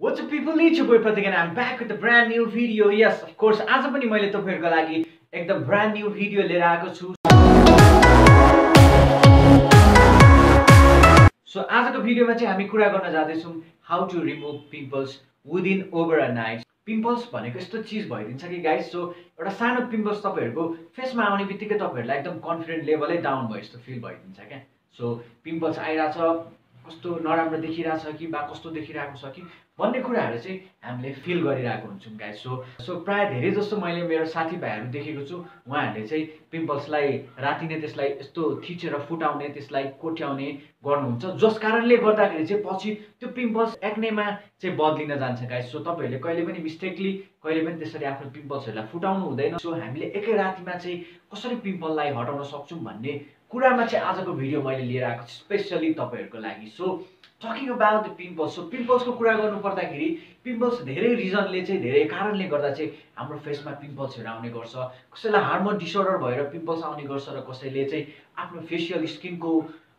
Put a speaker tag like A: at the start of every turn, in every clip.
A: What's up people, it's your boy Pratik and I'm back with a brand new video. Yes, of course, आज पनि मैले तपाईँहरूको लागि एकदम ब्रान्ड न्यू भिडियो लिएर आएको छु। सो आजको भिडियोमा चाहिँ हामी कुरा गर्न जाँदैछौँ how to remove pimples within over a night pimples भनेको यस्तो चिज भइदिन्छ कि गाइस सो एउटा सानो पिम्पल्स तपाईँहरूको फेसमा आउने बित्तिकै तपाईँहरूलाई एकदम कन्फिडेन्ट लेभलै डाउन भयो जस्तो फिल भइदिन्छ क्या। सो पिम्पल्स आइरहेछ कस्तो नराम्रो देखिरहेछ कि बा कस्तो देखिरहेको छ कि भन्ने कुराहरू चाहिँ हामीले फिल गरिरहेको हुन्छौँ गाइस सो सो प्रायः धेरै जस्तो मैले मेरो साथीभाइहरू देखेको छु उहाँहरूले चाहिँ पिम्पल्सलाई राति नै त्यसलाई यस्तो थिचेर फुटाउने त्यसलाई कोट्याउने गर्नुहुन्छ। जस कारणले गर्दाखेरि चाहिँ पछि त्यो पिम्पल्स एक्नेमा चाहिँ बद्लिन जान्छ गाइस सो तपाईँहरूले कहिले पनि मिस्टेकली कहिले पनि त्यसरी आफ्नो पिम्पल्सहरूलाई फुटाउनु हुँदैन। सो हामीले एकै रातिमा चाहिँ कसरी पिम्पललाई हटाउन सक्छौँ भन्ने कुरामा चाहिँ आजको भिडियो मैले लिएर आएको छु स्पेसली तपाईँहरूको लागि। So talking about the pimples so पिम्पल्सको कुरा गर्नु पर्दाखेरि पिम्पल्स धेरै रिजनले चाहिँ धेरै कारणले गर्दा चाहिँ हाम्रो फेसमा पिम्पल्सहरू आउने गर्छ। कसैलाई हार्मोन डिसअर्डर भएर पिम्पल्स आउने गर्छ र कसैले चाहिँ आफ्नो फेसियल स्किनको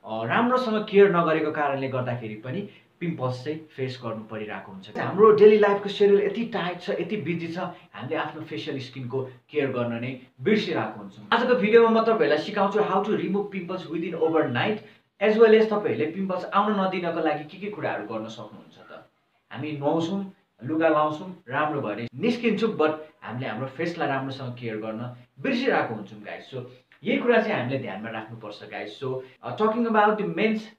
A: राम्रोसँग केयर नगरेको कारणले गर्दाखेरि पनि पिम्पल्स चाहिँ फेस गर्नु परिरहेको हुन्छ। हाम्रो डेली लाइफको सेड्युल यति टाइट छ यति बिजी छ हामीले आफ्नो फेसियल स्किनको केयर गर्न नै बिर्सिरहेको हुन्छौँ। आजको भिडियोमा म तपाईँहरूलाई सिकाउँछु how to remove pimples within overnight as well as तपाईँहरूले पिम्पल्स आउन नदिनको लागि के के कुराहरू गर्न सक्नुहुन्छ त। हामी नुहाउँछौँ लुगा लाउँछौँ राम्रो भएर निस्किन्छौँ बट हामीले हाम्रो फेसलाई राम्रोसँग केयर गर्न बिर्सिरहेको हुन्छौँ गाइस सो यही कुरा चाहिँ हामीले ध्यानमा राख्नुपर्छ guys so talking about men's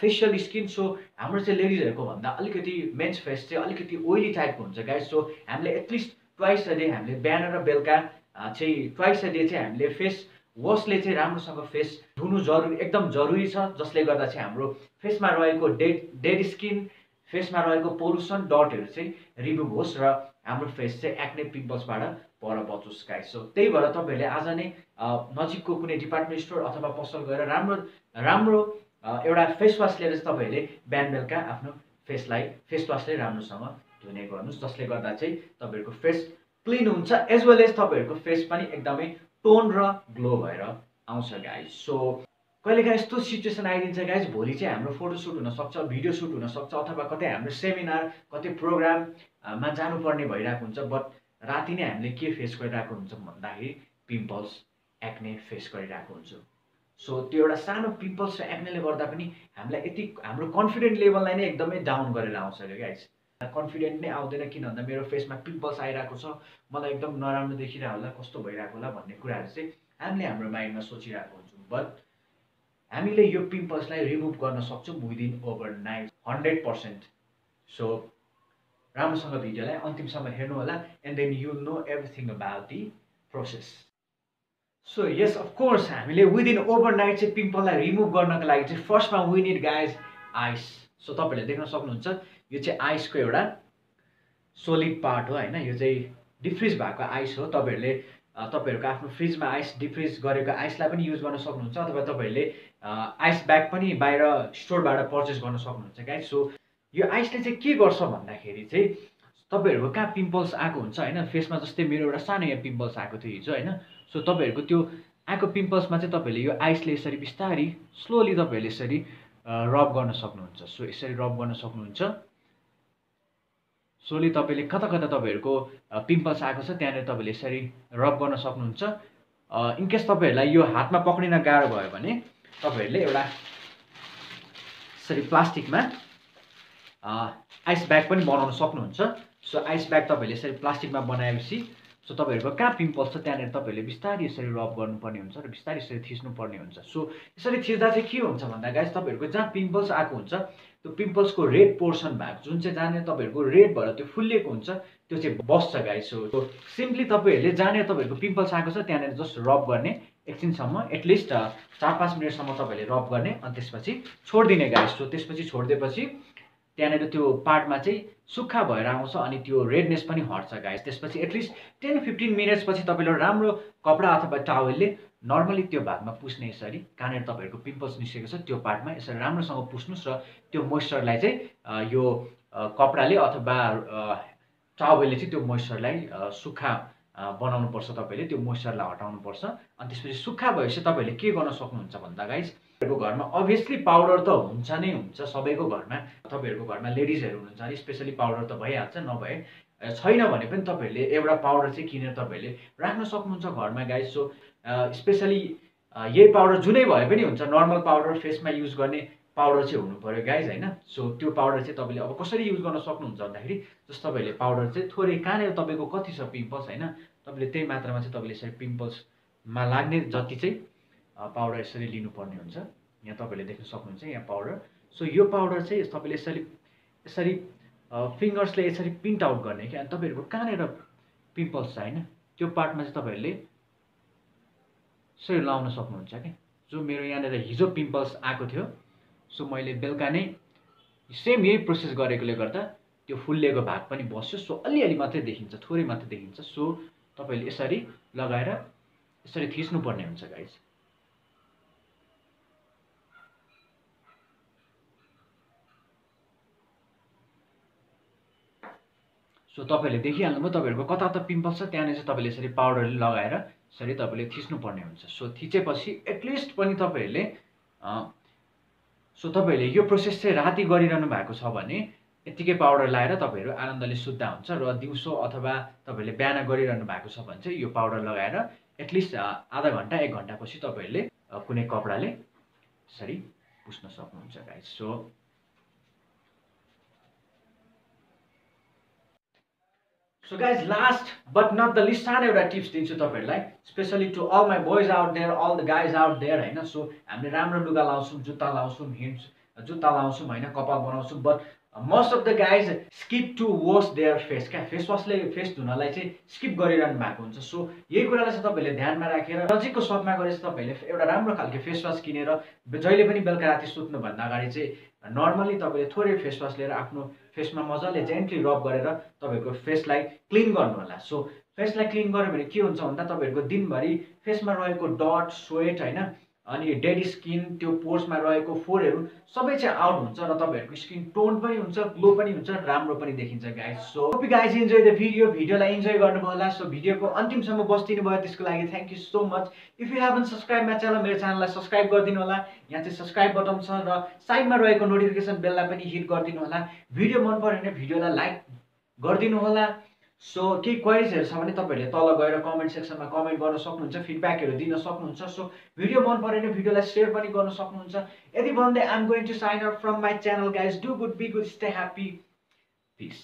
A: facial skin so हाम्रो चाहिँ लेडिजहरूको भन्दा अलिकति मेन्स फेस चाहिँ अलिकति ओइली टाइपको हुन्छ गाइस सो हामीले at least twice a day हामीले बिहान र बेलुका चाहिँ ट्वाइस अ डे चाहिँ हामीले फेस वासले चाहिँ राम्रोसँग फेस धुनु जरुरी एकदम जरुरी छ जसले गर्दा चाहिँ हाम्रो फेसमा रहेको डेड डेड स्किन फेसमा रहेको पोल्युसन डटहरू चाहिँ रिमुभ होस् र हाम्रो फेस चाहिँ एक्ने पिम्पल्सबाट पर बचोस् गाइस सो त्यही भएर तपाईँहरूले आज नै नजिकको कुनै डिपार्टमेन्ट स्टोर अथवा पसल गएर राम्रो राम्रो एउटा फेस वास लिएर चाहिँ तपाईँहरूले बिहान बेलुका आफ्नो फेसलाई फेस वासले राम्रोसँग धुने गर्नुहोस् जसले गर्दा चाहिँ तपाईँहरूको फेस क्लिन हुन्छ एज वेल एज तपाईँहरूको फेस पनि एकदमै टोन र ग्लो भएर आउँछ गाइस सो कहिलेकाहीँ यस्तो सिचुएसन आइदिन्छ गाइज भोलि चाहिँ हाम्रो फोटोसुट हुनसक्छ भिडियो सुट हुनसक्छ अथवा कतै हाम्रो सेमिनार कतै प्रोग्राममा जानुपर्ने भइरहेको हुन्छ बट राति नै हामीले के फेस गरिरहेको हुन्छौँ भन्दाखेरि पिम्पल्स एक्ने फेस गरिरहेको हुन्छौँ। सो त्यो एउटा सानो पिम्पल्स र एक्नेले गर्दा पनि हामीलाई यति हाम्रो कन्फिडेन्ट लेभललाई नै एकदमै डाउन गरेर आउँछ क्या गाइज कन्फिडेन्ट नै आउँदैन किन भन्दा मेरो फेसमा पिम्पल्स आइरहेको छ मलाई एकदम नराम्रो देखिरहेको होला कस्तो भइरहेको होला भन्ने कुराहरू चाहिँ हामीले हाम्रो माइन्डमा सोचिरहेको हुन्छौँ। बट हामीले यो पिम्पल्सलाई रिमुभ गर्न सक्छौँ within overnight hundred percent so राम्रोसँग भिडियोलाई अन्तिमसम्म हेर्नु होला and then you know everything about the process so yes of course हामीले विदिन ओभर नाइट चाहिँ पिम्पललाई रिमुभ गर्नको लागि चाहिँ फर्स्टमा we need guys ice so तपाईँहरूले देख्न सक्नुहुन्छ यो चाहिँ आइसको एउटा सोलिड पार्ट हो होइन? यो चाहिँ डिफ्रिज भएको आइस हो। तपाईँहरूले तपाईँहरूको आफ्नो फ्रिजमा आइस डिफ्रिज गरेको आइसलाई पनि युज गर्न सक्नुहुन्छ अथवा तपाईँहरूले आइस ब्याग पनि बाहिर स्टोरबाट पर्चेस गर्न सक्नुहुन्छ गाइस सो यो आइसले चाहिँ के गर्छ भन्दाखेरि चाहिँ तपाईँहरूको कहाँ पिम्पल्स आएको हुन्छ होइन? फेसमा जस्तै मेरो एउटा सानो यहाँ पिम्पल्स आएको थियो हिजो होइन? सो तपाईँहरूको त्यो आएको पिम्पल्समा चाहिँ तपाईँहरूले यो आइसले यसरी बिस्तारी स्लोली तपाईँहरूले यसरी रब गर्न सक्नुहुन्छ। सो यसरी रब गर्न सक्नुहुन्छ। स्लोली तपाईँले कता कता तपाईँहरूको पिम्पल्स आएको छ त्यहाँनिर तपाईँले यसरी रब गर्न सक्नुहुन्छ। इनकेस तपाईँहरूलाई यो हातमा पक्रिन गाह्रो भयो भने तपाईँहरूले एउटा यसरी प्लास्टिकमा आइस ब्याग पनि बनाउन सक्नुहुन्छ। सो आइस ब्याग तपाईँहरूले यसरी प्लास्टिकमा बनाएपछि सो तपाईँहरूको कहाँ पिम्पल्स छ त्यहाँनिर तपाईँहरूले बिस्तारै यसरी रब गर्नुपर्ने हुन्छ र बिस्तारै यसरी थिच्नुपर्ने हुन्छ। सो यसरी थिच्दा चाहिँ के हुन्छ भन्दा गाइस तपाईँहरूको जहाँ पिम्पल्स आएको हुन्छ त्यो पिम्पल्सको रेड पोर्सन भएको जुन चाहिँ जहाँनिर तपाईँहरूको रेड भएर त्यो फुलिएको हुन्छ त्यो चाहिँ बस्छ गाइस सो सिम्पली तपाईँहरूले जहाँनिर तपाईँहरूको पिम्पल्स आएको छ त्यहाँनिर जस्ट रब गर्ने एकछिनसम्म एटलिस्ट चार पाँच मिनटसम्म तपाईँले रब गर्ने अनि त्यसपछि छोडिदिने गाइस सो त्यसपछि छोडिदिएपछि त्यहाँनिर त्यो पार्टमा चाहिँ सुक्खा भएर आउँछ अनि त्यो रेडनेस पनि हट्छ गाइस त्यसपछि एटलिस्ट टेन फिफ्टिन मिनट्सपछि तपाईँले राम्रो कपडा अथवा टावलले नर्मली त्यो भागमा पुस्ने यसरी कहाँनिर तपाईँहरूको पिम्पल्स निस्केको छ त्यो पार्टमा यसरी राम्रोसँग पुस्नुहोस् र त्यो मोइस्चरलाई चाहिँ यो कपडाले अथवा टावलले चाहिँ त्यो मोइस्चरलाई सुक्खा बनाउनुपर्छ तपाईँले त्यो मोइस्चरलाई हटाउनुपर्छ। अनि त्यसपछि सुक्खा भएपछि तपाईँहरूले के गर्न सक्नुहुन्छ भन्दा गाइज तपाईँहरूको घरमा अभियसली पाउडर त हुन्छ नै हुन्छ सबैको घरमा। तपाईँहरूको घरमा लेडिजहरू हुनुहुन्छ भने स्पेसली पाउडर त भइहाल्छ नभए छैन भने पनि तपाईँहरूले एउटा पाउडर चाहिँ किनेर तपाईँहरूले राख्न सक्नुहुन्छ घरमा गाइस सो स्पेसली यही पाउडर जुनै भए पनि हुन्छ नर्मल पाउडर फेसमा युज गर्ने पाउडर चाहिँ हुनु पऱ्यो गाइज होइन? सो त्यो पाउडर चाहिँ तपाईँले अब कसरी युज गर्न सक्नुहुन्छ भन्दाखेरि जस्तो तपाईँहरूले पाउडर चाहिँ थोरै कहाँनिर तपाईँको कति छ पिम्पल्स होइन? तपाईँले त्यही मात्रामा चाहिँ तपाईँले यसरी पिम्पल्समा लाग्ने जति चाहिँ पाउडर यसरी लिनुपर्ने हुन्छ। यहाँ तपाईँले देख्न सक्नुहुन्छ यहाँ पाउडर। सो यो पाउडर चाहिँ तपाईँले यसरी यसरी फिङ्गर्सले यसरी प्रिन्ट आउट गर्ने क्या? अनि तपाईँहरूको कहाँनिर पिम्पल्स छ होइन? त्यो पार्टमा चाहिँ तपाईँहरूले यसरी लाउन सक्नुहुन्छ क्या? जो मेरो यहाँनिर हिजो पिम्पल्स आएको थियो सो मैले बेलुका नै सेम यही प्रोसेस गरेकोले गर्दा त्यो फुल्लिएको भाग पनि बस्यो। सो अलिअलि मात्रै देखिन्छ थोरै मात्रै देखिन्छ। सो तपाईँले यसरी लगाएर यसरी थिच्नुपर्ने हुन्छ गाइज सो तपाईँहरूले देखिहाल्नुभयो तपाईँहरूको कता कता पिम्पल्स छ त्यहाँनिर चाहिँ तपाईँले यसरी पाउडरले लगाएर यसरी तपाईँले थिच्नुपर्ने हुन्छ। सो थिचेपछि एटलिस्ट पनि तपाईँहरूले सो तपाईँहरूले यो प्रोसेस चाहिँ राति गरिरहनु भएको छ भने यत्तिकै पाउडर लगाएर तपाईँहरू आनन्दले सुत्दा हुन्छ र दिउँसो अथवा तपाईँहरूले बिहान गरिरहनु भएको छ भने चाहिँ यो पाउडर लगाएर एटलिस्ट आधा घन्टा एक घन्टापछि तपाईँहरूले कुनै कपडाले यसरी पुस्न सक्नुहुन्छ guys so so guys last but not the least सानो एउटा टिप्स दिन्छु तपाईँहरूलाई? Specially to all my boys out there all the guys out there होइन? सो हामीले राम्रो लुगा लाउँछौँ जुत्ता लाउँछौँ हिन्ड जुत्ता लाउँछौँ होइन? कपाल बनाउँछौँ but most of the guys skip to wash their face क्या? फेस वासले फेस धुनलाई चाहिँ स्किप गरिरहनु भएको हुन्छ। सो यही कुरालाई चाहिँ तपाईँहरूले ध्यानमा राखेर नजिकको सपमा चाहिँ तपाईँहरूले एउटा राम्रो खालको फेस वास किनेर जहिले पनि बेलुका राति सुत्नुभन्दा अगाडि चाहिँ नर्मली तपाईँले थोरै फेस वास लिएर आफ्नो फेसमा मजाले जेन्टली रब गरेर तपाईँहरूको फेसलाई क्लिन गर्नु होला। सो फेसलाई क्लिन गऱ्यो भने के हुन्छ भन्दा तपाईँहरूको दिनभरि फेसमा रहेको डट स्वेट होइन अनि डेड स्किन त्यो पोर्समा रहेको फोरहरू सबै चाहिँ आउट हुन्छ र तपाईँहरूको स्किन टोन पनि हुन्छ ग्लो पनि हुन्छ राम्रो पनि देखिन्छ guys so guys enjoy the video भिडियोलाई इन्जोय गर्नुभयो होला। सो भिडियोको अन्तिमसम्म बसिदिनु भयो त्यसको लागि thank you so much if you haven't subscribe my channel मेरो च्यानललाई सब्सक्राइब गरिदिनु होला। यहाँ चाहिँ सब्सक्राइब बटन छ र साइडमा रहेको नोटिफिकेसन बेललाई पनि हिट गरिदिनु होला। भिडियो मन पऱ्यो भने भिडियोलाई लाइक गरिदिनु होला। सो केही क्वेरिजहरू छ भने तपाईँहरूले तल गएर कमेन्ट सेक्सनमा कमेन्ट गर्न सक्नुहुन्छ फिडब्याकहरू दिन सक्नुहुन्छ। सो भिडियो मन पऱ्यो भने भिडियोलाई सेयर पनि गर्न सक्नुहुन्छ। यदि भन्दै I'm going to sign out from my channel guys do good be good stay happy peace